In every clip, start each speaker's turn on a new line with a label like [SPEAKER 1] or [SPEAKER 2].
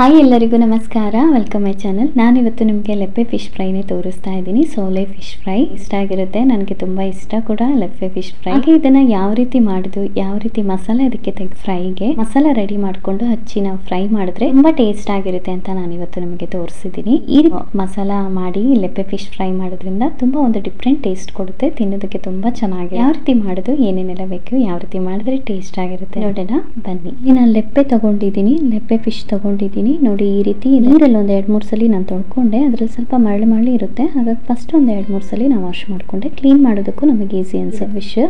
[SPEAKER 1] Hi ಎಲ್ಲರಿಗೂ ನಮಸ್ಕಾರ. Welcome my channel ನಾನಿವತ್ತು ನಿಮಗೆ ಲೆಪ್ಪೆ ಫಿಶ್ ಫ್ರೈನೇ ತೋರಿಸ್ತಾ ಇದ್ದೀನಿ. ಸೋಲೆ ಫಿಶ್ ಫ್ರೈ ಇಷ್ಟ ಆಗಿರುತ್ತೆ. ನನಗೆ ತುಂಬ ಇಷ್ಟ ಕೂಡ ಲೆಪ್ಪೆ ಫಿಶ್ ಫ್ರೈ ಹಾಗೆ ಇದನ್ನು ಯಾವ ರೀತಿ ಮಾಡಿದ್ದು ಯಾವ ರೀತಿ ಮಸಾಲೆ ಅದಕ್ಕೆ ತೆಗೆದು ಫ್ರೈಗೆ ಮಸಾಲ ರೆಡಿ ಮಾಡಿಕೊಂಡು ಹಚ್ಚಿ ನಾವು ಫ್ರೈ ಮಾಡಿದ್ರೆ ತುಂಬ ಟೇಸ್ಟ್ ಆಗಿರುತ್ತೆ ಅಂತ ನಾನು ಇವತ್ತು ನಿಮಗೆ ತೋರಿಸಿದ್ದೀನಿ. ಈ ಮಸಾಲ ಮಾಡಿ ಲೆಪ್ಪೆ ಫಿಶ್ ಫ್ರೈ ಮಾಡೋದ್ರಿಂದ ತುಂಬ ಒಂದು ಡಿಫ್ರೆಂಟ್ ಟೇಸ್ಟ್ ಕೊಡುತ್ತೆ. ತಿನ್ನೋದಕ್ಕೆ ತುಂಬ ಚೆನ್ನಾಗಿ ಯಾವ ರೀತಿ ಮಾಡೋದು, ಏನೇನೆಲ್ಲ ಬೇಕು, ಯಾವ ರೀತಿ ಮಾಡಿದ್ರೆ ಟೇಸ್ಟ್ ಆಗಿರುತ್ತೆ ನೋಡೋಣ. ಬನ್ನಿ. ನಾನು ಲೆಪ್ಪೆ ತಗೊಂಡಿದ್ದೀನಿ. ಲೆಪ್ಪೆ ಫಿಶ್ ತಗೊಂಡಿದ್ದೀನಿ. ನೋಡಿ ಈ ರೀತಿ ನೀರಲ್ಲಿ ಒಂದು ಎರಡು ಮೂರು ಸಲ ನಾನು ತೊಳ್ಕೊಂಡೆ. ಅದ್ರಲ್ಲಿ ಸ್ವಲ್ಪ ಮರಳು ಮರಳು ಇರುತ್ತೆ. ಹಾಗಾಗಿ ಫಸ್ಟ್ ಒಂದು ಎರಡು ಮೂರು ಸಲ ನಾವು ವಾಶ್ ಮಾಡಿಕೊಂಡೆ. ಕ್ಲೀನ್ ಮಾಡೋದಕ್ಕೂ ನಮಗೆ ಈಸಿ ಅನ್ಸುತ್ತೆ ವಿಷಯ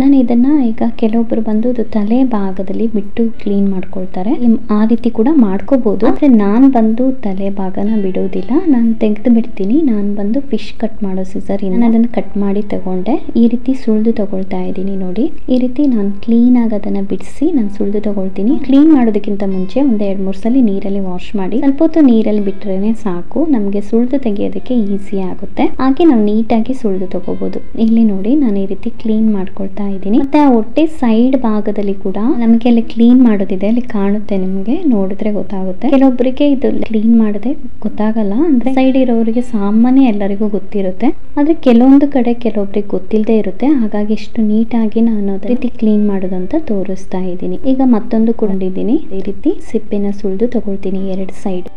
[SPEAKER 1] ನಾನು ಇದನ್ನ ಈಗ ಕೆಲವೊಬ್ಬರು ಬಂದು ಇದು ತಲೆ ಭಾಗದಲ್ಲಿ ಬಿಟ್ಟು ಕ್ಲೀನ್ ಮಾಡ್ಕೊಳ್ತಾರೆ. ಆ ರೀತಿ ಕೂಡ ಮಾಡ್ಕೋಬಹುದು ಆದ್ರೆ ನಾನು ಬಂದು ತಲೆ ಭಾಗನ ಬಿಡೋದಿಲ್ಲ. ನಾನು ತೆಗೆದು ಬಿಡ್ತೀನಿ. ನಾನು ಬಂದು ಫಿಶ್ ಕಟ್ ಮಾಡೋ ಸಿಸರ್ ನಾನು ಅದನ್ನ ಕಟ್ ಮಾಡಿ ತಗೊಂಡೆ. ಈ ರೀತಿ ಸುಳಿದು ತಗೊಳ್ತಾ ಇದ್ದೀನಿ ನೋಡಿ. ಈ ರೀತಿ ನಾನು ಕ್ಲೀನ್ ಆಗಿ ಅದನ್ನ ಬಿಡಿಸಿ ನಾನು ಸುಳಿದು ತಗೊಳ್ತೀನಿ. ಕ್ಲೀನ್ ಮಾಡೋದಕ್ಕಿಂತ ಮುಂಚೆ ಒಂದ್ ಎರಡ್ ಮೂರು ಸಲ ನೀರಲ್ಲಿ ವಾಶ್ ಮಾಡಿ ಸ್ವಲ್ಪ ಹೊತ್ತು ನೀರಲ್ಲಿ ಬಿಟ್ರೇನೆ ಸಾಕು. ನಮಗೆ ಸುಳಿದು ತೆಗೆಯೋದಕ್ಕೆ ಈಸಿ ಆಗುತ್ತೆ. ಹಾಗೆ ನಾವು ನೀಟಾಗಿ ಸುಳಿದು ತಗೋಬಹುದು ಇಲ್ಲಿ ನೋಡಿ ನಾನು ಈ ರೀತಿ ಕ್ಲೀನ್ ಮಾಡ್ಕೊಳ್ತಾ ಇದ್ದೀನಿ. ಮತ್ತೆ ಆ ಹೊಟ್ಟೆ ಸೈಡ್ ಭಾಗದಲ್ಲಿ ಕೂಡ ನಮಗೆ ಅಲ್ಲಿ ಕ್ಲೀನ್ ಮಾಡೋದಿದೆ. ಅಲ್ಲಿ ಕಾಣುತ್ತೆ ನಿಮಗೆ. ನೋಡಿದ್ರೆ ಗೊತ್ತಾಗುತ್ತೆ. ಕೆಲವೊಬ್ಬರಿಗೆ ಇದು ಕ್ಲೀನ್ ಮಾಡದೆ ಗೊತ್ತಾಗಲ್ಲ. ಅಂದ್ರೆ ಸೈಡ್ ಇರೋರಿಗೆ ಸಾಮಾನ್ಯ ಎಲ್ಲರಿಗೂ ಗೊತ್ತಿರುತ್ತೆ. ಆದ್ರೆ ಕೆಲವೊಂದು ಕಡೆ ಕೆಲವೊಬ್ರಿಗೆ ಗೊತ್ತಿಲ್ಲದೆ ಇರುತ್ತೆ. ಹಾಗಾಗಿ ಇಷ್ಟು ನೀಟಾಗಿ ನಾನು ಅದೇ ರೀತಿ ಕ್ಲೀನ್ ಮಾಡೋದಂತ ತೋರಿಸ್ತಾ ಇದ್ದೀನಿ. ಈಗ ಮತ್ತೊಂದು ಕೊಂಡಿದ್ದೀನಿ ಈ ರೀತಿ ಸಿಪ್ಪೆನ ಸುಳಿದು ತಗೊಳ್ತೀನಿ. ಎರಡು ಸೈಡ್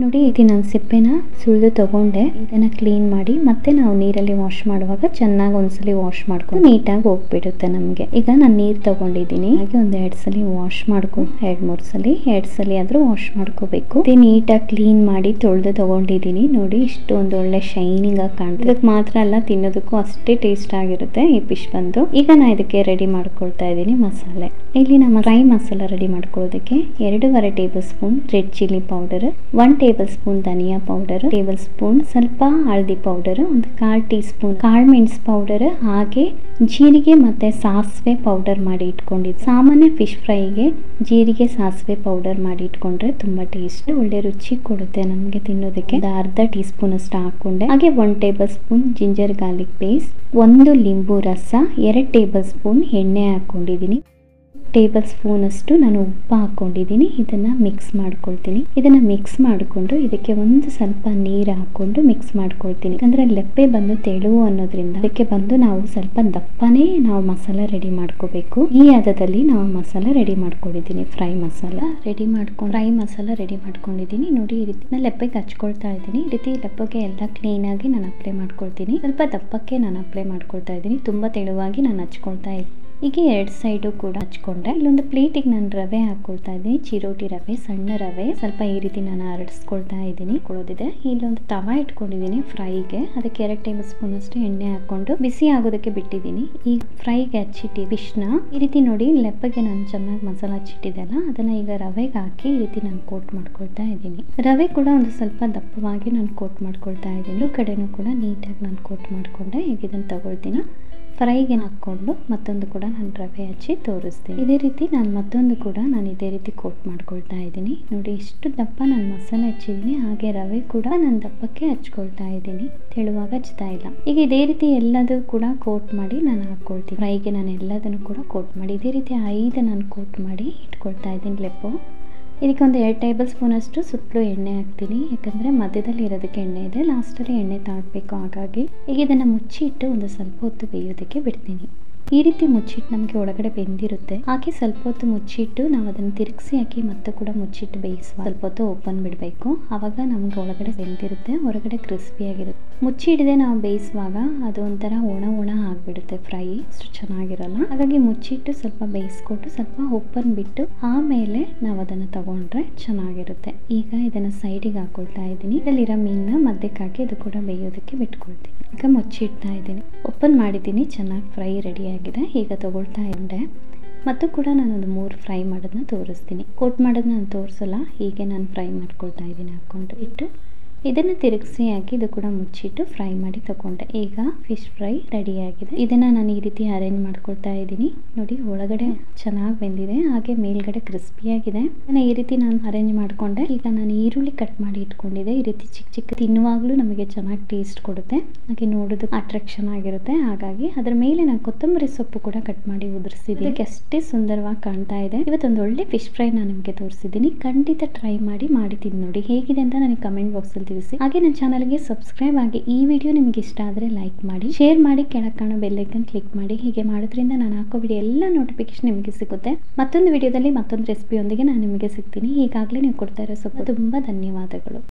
[SPEAKER 1] ನೋಡಿ, ಇದು ನಾನು ಸಿಪ್ಪೆನ ಸುಳಿದು ತಗೊಂಡೆ. ಇದನ್ನ ಕ್ಲೀನ್ ಮಾಡಿ ಮತ್ತೆ ನಾವು ನೀರಲ್ಲಿ ವಾಶ್ ಮಾಡುವಾಗ ಚೆನ್ನಾಗಿ ಒಂದ್ಸಲಿ ವಾಶ್ ಮಾಡ್ಕೊಂಡು ನೀಟಾಗಿ ಹೋಗ್ಬಿಡುತ್ತೆ ನಮಗೆ. ಈಗ ನಾನು ನೀರು ತಗೊಂಡಿದ್ದೀನಿ. ಹಾಗೆ ಒಂದ್ ಎರಡ್ ಸಲ ವಾಶ್ ಮಾಡ್ಕೊಂಡು ಎರಡ್ ಮೂರ್ ಸಲ, ಎರಡ್ ಸಲ ಆದ್ರೂ ವಾಶ್ ಮಾಡ್ಕೋಬೇಕು. ಮತ್ತೆ ನೀಟಾಗಿ ಕ್ಲೀನ್ ಮಾಡಿ ತೊಳೆದು ತಗೊಂಡಿದ್ದೀನಿ. ನೋಡಿ ಇಷ್ಟು ಒಂದು ಒಳ್ಳೆ ಶೈನಿಂಗ್ ಆಗಿ ಕಾಣ್ತದೆ. ಮಾತ್ರ ಅಲ್ಲ, ತಿನ್ನೋದಕ್ಕೂ ಅಷ್ಟೇ ಟೇಸ್ಟ್ ಆಗಿರುತ್ತೆ ಈ ಫಿಶ್ ಬಂದು. ಈಗ ನಾ ಇದಕ್ಕೆ ರೆಡಿ ಮಾಡ್ಕೊಳ್ತಾ ಇದ್ದೀನಿ ಮಸಾಲೆ. ಇಲ್ಲಿ ನಮ್ಮ ಫ್ರೈ ಮಸಾಲ ರೆಡಿ ಮಾಡ್ಕೊಳ್ಳೋದಕ್ಕೆ ಎರಡೂವರೆ tablespoon red chilli powder one tablespoon ಧನಿಯಾ ಪೌಡರ್ ಟೇಬಲ್ ಸ್ಪೂನ್ ಸ್ವಲ್ಪ ಹಳದಿ ಪೌಡರ್ ಒಂದು ಕಾಲ್ ಟೀ ಸ್ಪೂನ್ ಕಾಳು ಮೆಣಸು ಪೌಡರ್ ಹಾಗೆ ಜೀರಿಗೆ ಮತ್ತೆ ಸಾಸಿವೆ ಪೌಡರ್ ಮಾಡಿ ಇಟ್ಕೊಂಡಿದ್ದು. ಸಾಮಾನ್ಯ ಫಿಶ್ ಫ್ರೈಗೆ ಜೀರಿಗೆ, ಸಾಸಿವೆ ಪೌಡರ್ ಮಾಡಿ ಇಟ್ಕೊಂಡ್ರೆ ತುಂಬಾ ಟೇಸ್ಟ್ ಒಳ್ಳೆ ರುಚಿ ಕೊಡುತ್ತೆ ನಮಗೆ ತಿನ್ನೋದಕ್ಕೆ. ಅರ್ಧ ಟೀ ಸ್ಪೂನ್ ಅಷ್ಟು ಹಾಕೊಂಡೆ. ಹಾಗೆ one tablespoon ginger garlic paste ಒಂದು ಲಿಂಬು ರಸ, ಎರಡು ಟೇಬಲ್ ಸ್ಪೂನ್ ಎಣ್ಣೆ ಹಾಕೊಂಡಿದ್ದೀನಿ. ಟೇಬಲ್ ಸ್ಪೂನ್ ಅಷ್ಟು ನಾನು ಉಪ್ಪು ಹಾಕೊಂಡಿದ್ದೀನಿ ಇದನ್ನ ಮಿಕ್ಸ್ ಮಾಡ್ಕೊಳ್ತೀನಿ. ಇದನ್ನ ಮಿಕ್ಸ್ ಮಾಡಿಕೊಂಡು ಇದಕ್ಕೆ ಒಂದು ಸ್ವಲ್ಪ ನೀರು ಹಾಕೊಂಡು ಮಿಕ್ಸ್ ಮಾಡ್ಕೊಳ್ತೀನಿ. ಅಂದ್ರೆ ಲೆಪ್ಪೆ ಬಂದು ತೆಳುವು ಅನ್ನೋದ್ರಿಂದ ಅದಕ್ಕೆ ಬಂದು ನಾವು ಸ್ವಲ್ಪ ದಪ್ಪನೇ ನಾವು ಮಸಾಲ ರೆಡಿ ಮಾಡ್ಕೋಬೇಕು. ಈ ಹದದಲ್ಲಿ ನಾವು ಮಸಾಲ ರೆಡಿ ಮಾಡ್ಕೊಂಡಿದ್ದೀನಿ. ಫ್ರೈ ಮಸಾಲ ರೆಡಿ ಮಾಡ್ಕೊಂಡು ಫ್ರೈ ಮಸಾಲ ರೆಡಿ ಮಾಡ್ಕೊಂಡಿದ್ದೀನಿ. ನೋಡಿ, ಈ ರೀತಿ ನಾನು ಲೆಪ್ಪೆಗೆ ಹಚ್ಕೊಳ್ತಾ ಇದ್ದೀನಿ. ಈ ರೀತಿ ಲೆಪ್ಪಗೆ ಎಲ್ಲ ಕ್ಲೀನ್ ಆಗಿ ನಾನು ಅಪ್ಲೈ ಮಾಡ್ಕೊಳ್ತೀನಿ. ಸ್ವಲ್ಪ ದಪ್ಪಕ್ಕೆ ನಾನು ಅಪ್ಲೈ ಮಾಡ್ಕೊಳ್ತಾ ಇದ್ದೀನಿ. ತುಂಬಾ ತೆಳುವಾಗಿ ನಾನು ಹಚ್ಕೊಳ್ತಾ ಇದ್ದೀನಿ. ಈಗ ಎರಡು ಸೈಡು ಕೂಡ ಹಚ್ಕೊಂಡೆ ಇಲ್ಲೊಂದು ಪ್ಲೇಟಿಗೆ ನಾನು ರವೆ ಹಾಕೊಳ್ತಾ ಇದ್ದೀನಿ. ಚಿರೋಟಿ ರವೆ, ಸಣ್ಣ ರವೆ. ಸ್ವಲ್ಪ ಈ ರೀತಿ ನಾನು ಹರಡಿಸ್ಕೊಳ್ತಾ ಇದ್ದೀನಿ. ಕೊಡೋದಿದೆ. ಇಲ್ಲೊಂದು ತವ ಇಟ್ಕೊಂಡಿದ್ದೀನಿ ಫ್ರೈಗೆ. ಅದಕ್ಕೆ ಎರಡು ಟೇಬಲ್ ಸ್ಪೂನ್ ಅಷ್ಟು ಎಣ್ಣೆ ಹಾಕೊಂಡು ಬಿಸಿ ಆಗೋದಕ್ಕೆ ಬಿಟ್ಟಿದ್ದೀನಿ. ಈ ಫ್ರೈಗೆ ಹಚ್ಚಿಟ್ಟಿ ಫಿಶ್ನ ಈ ರೀತಿ ನೋಡಿ, ಲೆಪ್ಪಗೆ ನಾನು ಚೆನ್ನಾಗಿ ಮಸಾಲ ಹಚ್ಚಿಟ್ಟಿದೆ ಅಲ್ಲ ಅದನ್ನ ಈಗ ರವೆಗೆ ಹಾಕಿ ಈ ರೀತಿ ನಾನು ಕೋಟ್ ಮಾಡ್ಕೊಳ್ತಾ ಇದ್ದೀನಿ. ರವೆ ಕೂಡ ಒಂದು ಸ್ವಲ್ಪ ದಪ್ಪವಾಗಿ ನಾನು ಕೋಟ್ ಮಾಡ್ಕೊಳ್ತಾ ಇದ್ದೀನಿ. ಕಡೆನೂ ಕೂಡ ನೀಟಾಗಿ ನಾನು ಕೋಟ್ ಮಾಡ್ಕೊಂಡೆ. ಈಗ ಇದನ್ನು ತಗೊಳ್ತೀನಿ. ಫ್ರೈಗೆ ಹಾಕ್ಕೊಂಡು ಮತ್ತೊಂದು ಕೂಡ ನಾನು ರವೆ ಹಚ್ಚಿ ತೋರಿಸ್ತೀನಿ. ಇದೇ ರೀತಿ ನಾನು ಮತ್ತೊಂದು ಕೂಡ ನಾನು ಇದೇ ರೀತಿ ಕೋಟ್ ಮಾಡ್ಕೊಳ್ತಾ ಇದ್ದೀನಿ. ನೋಡಿ ಎಷ್ಟು ದಪ್ಪ ನಾನು ಮಸಾಲೆ ಹಚ್ಚಿದ್ದೀನಿ. ಹಾಗೆ ರವೆ ಕೂಡ ನಾನು ದಪ್ಪಕ್ಕೆ ಹಚ್ಕೊಳ್ತಾ ಇದ್ದೀನಿ. ತೆಳುವಾಗ ಹಚ್ತಾ ಇಲ್ಲ. ಈಗ ಇದೇ ರೀತಿ ಎಲ್ಲದೂ ಕೂಡ ಕೋಟ್ ಮಾಡಿ ನಾನು ಹಾಕ್ಕೊಳ್ತೀನಿ. ಫ್ರೈಗೆ ನಾನು ಎಲ್ಲದನ್ನು ಕೂಡ ಕೋಟ್ ಮಾಡಿ, ಇದೇ ರೀತಿ ಐದು ನಾನು ಕೋಟ್ ಮಾಡಿ ಇಟ್ಕೊಳ್ತಾ ಇದ್ದೀನಿ ಲೆಪ್ಪು. ಇದಕ್ಕೆ ಒಂದು ಎರಡು ಟೇಬಲ್ ಸ್ಪೂನ್ ಅಷ್ಟು ಸುತ್ತಲೂ ಎಣ್ಣೆ ಹಾಕ್ತೀನಿ. ಯಾಕಂದರೆ ಮಧ್ಯದಲ್ಲಿ ಇರೋದಕ್ಕೆ ಎಣ್ಣೆ ಇದೆ. ಲಾಸ್ಟಲ್ಲಿ ಎಣ್ಣೆ ತಾಡಬೇಕು ಹಾಗಾಗಿ. ಈಗ ಇದನ್ನು ಮುಚ್ಚಿಟ್ಟು ಒಂದು ಸ್ವಲ್ಪ ಹೊತ್ತು ಬೇಯೋದಕ್ಕೆ ಬಿಡ್ತೀನಿ. ಈ ರೀತಿ ಮುಚ್ಚಿಟ್ಟು ನಮಗೆ ಒಳಗಡೆ ಬೆಂದಿರುತ್ತೆ. ಹಾಕಿ ಸ್ವಲ್ಪ ಹೊತ್ತು ಮುಚ್ಚಿಟ್ಟು ನಾವು ಅದನ್ನು ತಿರುಗಿಸಿ ಹಾಕಿ ಮತ್ತೆ ಕೂಡ ಮುಚ್ಚಿಟ್ಟು ಬೇಯಿಸುವ. ಸ್ವಲ್ಪ ಹೊತ್ತು ಓಪನ್ ಬಿಡಬೇಕು. ಆವಾಗ ನಮ್ಗೆ ಒಳಗಡೆ ಬೆಂದಿರುತ್ತೆ. ಹೊರಗಡೆ ಕ್ರಿಸ್ಪಿಯಾಗಿರುತ್ತೆ ಮುಚ್ಚಿಡದೆ ನಾವು ಬೇಯಿಸುವಾಗ ಅದು ಒಂಥರ ಒಣ ಒಣ ಆಗಿಬಿಡುತ್ತೆ ಫ್ರೈ. ಅಷ್ಟು ಚೆನ್ನಾಗಿರಲ್ಲ. ಹಾಗಾಗಿ ಮುಚ್ಚಿಟ್ಟು ಸ್ವಲ್ಪ ಬೇಯಿಸ್ಕೊಟ್ಟು ಸ್ವಲ್ಪ ಓಪನ್ ಬಿಟ್ಟು ಆಮೇಲೆ ನಾವು ಅದನ್ನು ತಗೊಂಡ್ರೆ ಚೆನ್ನಾಗಿರುತ್ತೆ. ಈಗ ಇದನ್ನು ಸೈಡಿಗೆ ಹಾಕೊಳ್ತಾ ಇದ್ದೀನಿ. ಇದರಲ್ಲಿರೋ ಮೀನನ್ನ ಮಧ್ಯಕ್ಕೆ ಹಾಕಿ ಅದು ಕೂಡ ಬೇಯೋದಕ್ಕೆ ಬಿಟ್ಕೊಳ್ತೀನಿ. ಈಗ ಮುಚ್ಚಿಡ್ತಾ ಇದ್ದೀನಿ. ಓಪನ್ ಮಾಡಿದ್ದೀನಿ. ಚೆನ್ನಾಗಿ ಫ್ರೈ ರೆಡಿ ಆಗಿದೆ ಈಗ ತಗೊಳ್ತಾ ಇದ್ದೆ. ಮತ್ತು ಕೂಡ ನಾನೊಂದು ಮೂರು ಫ್ರೈ ಮಾಡೋದನ್ನ ತೋರಿಸ್ತೀನಿ. ಕೋಟ್ ಮಾಡೋದನ್ನ ನಾನು ತೋರಿಸಲ್ಲ, ಹೀಗೆ ನಾನು ಫ್ರೈ ಮಾಡ್ಕೊಳ್ತಾ ಇದ್ದೀನಿ ಹಾಕ್ಕೊಂಡು ಇಟ್ಟು. ಇದನ್ನು ತಿರುಗಿಸಿ ಹಾಕಿ ಇದು ಕೂಡ ಮುಚ್ಚಿಟ್ಟು ಫ್ರೈ ಮಾಡಿ ತಗೊಂಡೆ ಈಗ ಫಿಶ್ ಫ್ರೈ ರೆಡಿ ಆಗಿದೆ. ಇದನ್ನ ನಾನು ಈ ರೀತಿ ಅರೇಂಜ್ ಮಾಡ್ಕೊಳ್ತಾ ಇದ್ದೀನಿ. ನೋಡಿ, ಒಳಗಡೆ ಚೆನ್ನಾಗಿ ಬೆಂದಿದೆ, ಹಾಗೆ ಮೇಲ್ಗಡೆ ಕ್ರಿಸ್ಪಿಯಾಗಿದೆ ನಾನು ಈ ರೀತಿ ನಾನು ಅರೇಂಜ್ ಮಾಡ್ಕೊಂಡೆ. ಈಗ ನಾನು ಈರುಳ್ಳಿ ಕಟ್ ಮಾಡಿ ಇಟ್ಕೊಂಡಿದ್ದೆ. ಈ ರೀತಿ ಚಿಕ್ಕ ಚಿಕ್ಕ ತಿನ್ನುವಾಗಲೂ ನಮಗೆ ಚೆನ್ನಾಗಿ ಟೇಸ್ಟ್ ಕೊಡುತ್ತೆ. ಹಾಗೆ ನೋಡೋದು ಅಟ್ರಾಕ್ಷನ್ ಆಗಿರುತ್ತೆ. ಹಾಗಾಗಿ ಅದರ ಮೇಲೆ ನಾನು ಕೊತ್ತಂಬರಿ ಸೊಪ್ಪು ಕೂಡ ಕಟ್ ಮಾಡಿ ಉದುರಿಸಿದ್ದೀನಿ. ಅಷ್ಟೇ ಸುಂದರವಾಗಿ ಕಾಣ್ತಾ ಇದೆ. ಇವತ್ತೊಂದು ಒಳ್ಳೆ ಫಿಶ್ ಫ್ರೈ ನಾನು ನಿಮಗೆ ತೋರಿಸಿದ್ದೀನಿ. ಖಂಡಿತ ಟ್ರೈ ಮಾಡಿ ಮಾಡಿ ತಿಂದು ನೋಡಿ. ಹೇಗಿದೆ ಅಂತ ನನಗೆ ಕಮೆಂಟ್ ಬಾಕ್ಸಲ್ಲಿ ತಿಳಿಸಿ. ಹಾಗೆ ನನ್ನ ಚಾನಲ್ಗೆ ಸಬ್ಸ್ಕ್ರೈಬ್ ಆಗಿ ಈ ವಿಡಿಯೋ ನಿಮಗೆ ಇಷ್ಟ ಆದರೆ ಲೈಕ್ ಮಾಡಿ, ಶೇರ್ ಮಾಡಿ, ಕೆಳಗೆ ಕಾಣೋ ಬೆಲ್ಲೈಕನ್ ಕ್ಲಿಕ್ ಮಾಡಿ. ಹೀಗೆ ಮಾಡೋದ್ರಿಂದ ನಾನು ಹಾಕೋ ವಿಡಿಯೋ ಎಲ್ಲ ನೋಟಿಫಿಕೇಶನ್ ನಿಮಗೆ ಸಿಗುತ್ತೆ. ಮತ್ತೊಂದು ವಿಡಿಯೋದಲ್ಲಿ ಮತ್ತೊಂದು ರೆಸಿಪಿಯೊಂದಿಗೆ ನಾನು ನಿಮಗೆ ಸಿಗ್ತೀನಿ. ಈಗಾಗಲೇ ನೀವು ಕೊಡ್ತಾ ಇರೋ ಸ್ವಲ್ಪ ತುಂಬ ಧನ್ಯವಾದಗಳು.